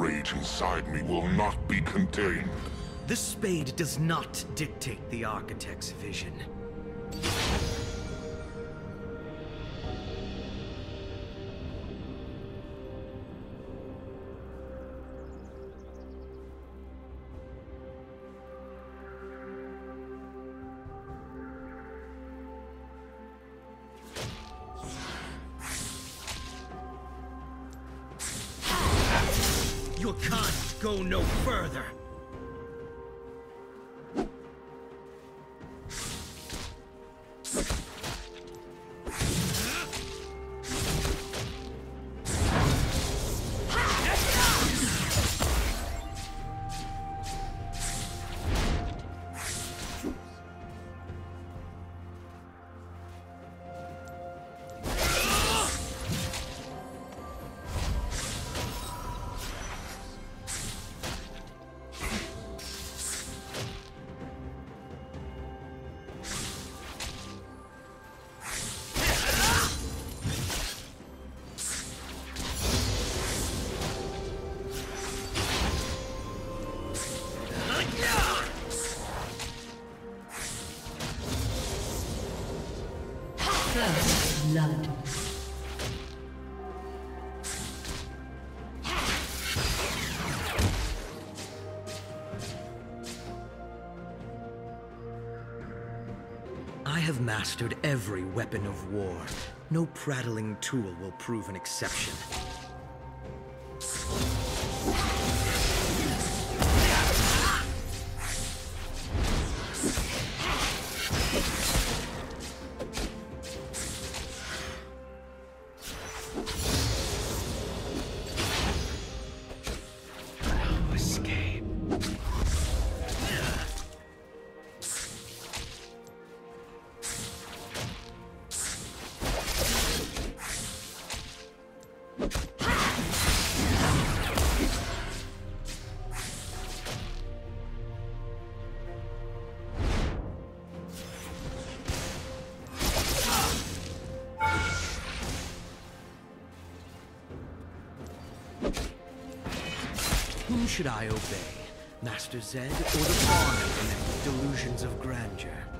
rage inside me will not be contained. The spade does not dictate the Architect's vision. Kind go no further. Blood. I have mastered every weapon of war. No prattling tool will prove an exception. Whom should I obey? Master Zed or the implementing delusions of grandeur?